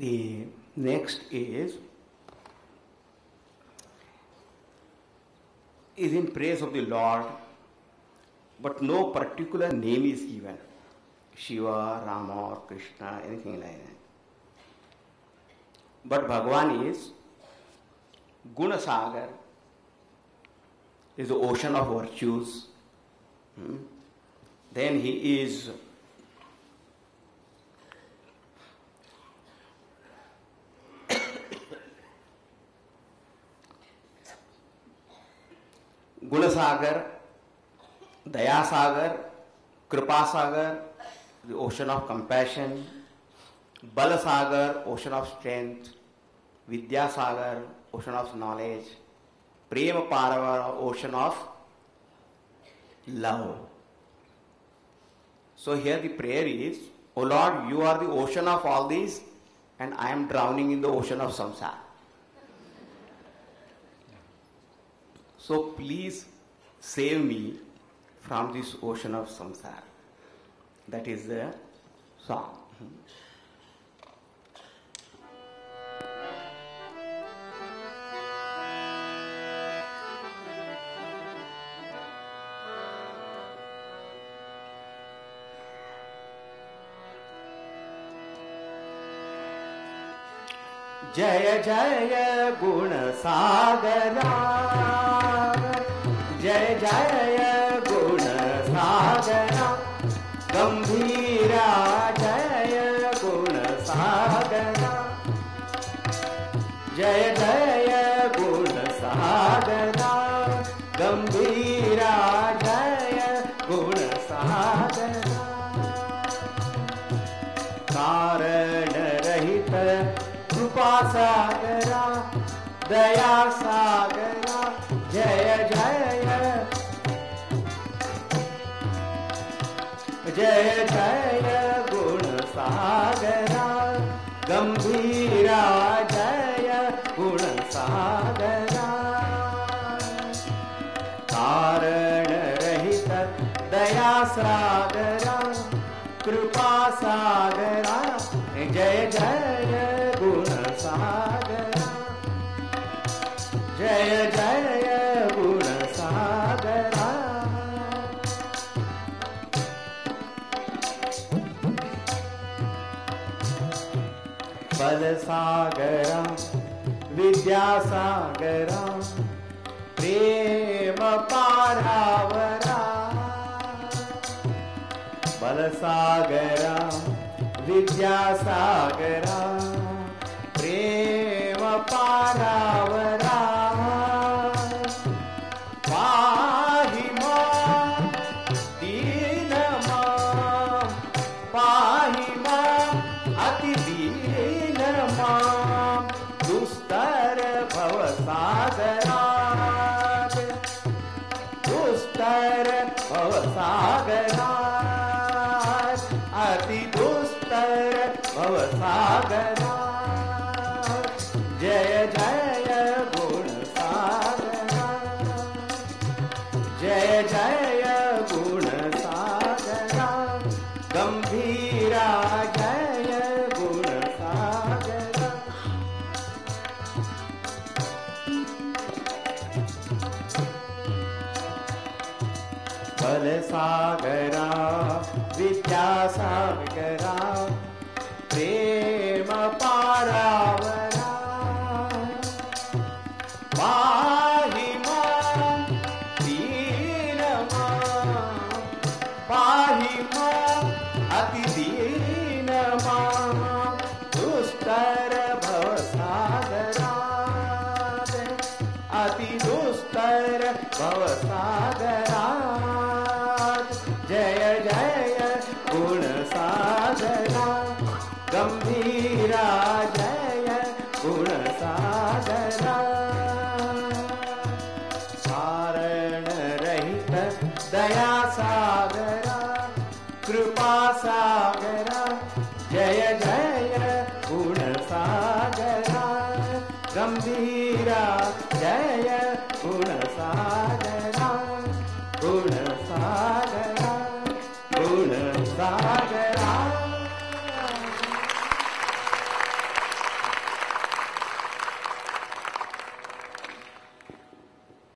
The next is is in praise of the Lord, but no particular name is given. Shiva, Rama, or Krishna, anything like that. But Bhagwan is Gunasagar, is the ocean of virtues. Hmm? Then he is सागर दया सागर कृपा सागर ocean of compassion बल सागर ocean of strength विद्या सागर ocean of knowledge प्रेम पारव ocean of love so here the prayer is O Lord you are the ocean of all these and I am drowning in the ocean of संसार so please save me from this ocean of samsara. That is the song. जय जय गुण सागरा जय जय गुणसागरा। गम्भीरा जय गुणसागरा। जय जय गुणसागरा। गम्भीरा जय गुणसागरा। कारणरहित कृपासागरा। रहित दया सा जय गुण सागरा गंभीरा जय गुण सागरा कारण रहित दया सागरा कृपा सागरा जय जय गुण सागरा जय जय बल सागरा विद्या प्रेम पारावरा बल सागरा विद्यासागर प्रेम पारावरा दुस्तर भवसागरा अति दुस्तर भव बल सागरा, विद्या सागरा, प्रेम पारावरा। पाहि माँ, दीन माँ, पाहि माँ, अति दीन माँ भव सागरात् अति दुस्तर भव सागरात् साधना गंभीरा जय गुण साधना कारण रहित दया सागरा कृपा सागरा जय जय गुण सागरा गंभीरा जय गुण सागरा गुण सागरा गुण सागरा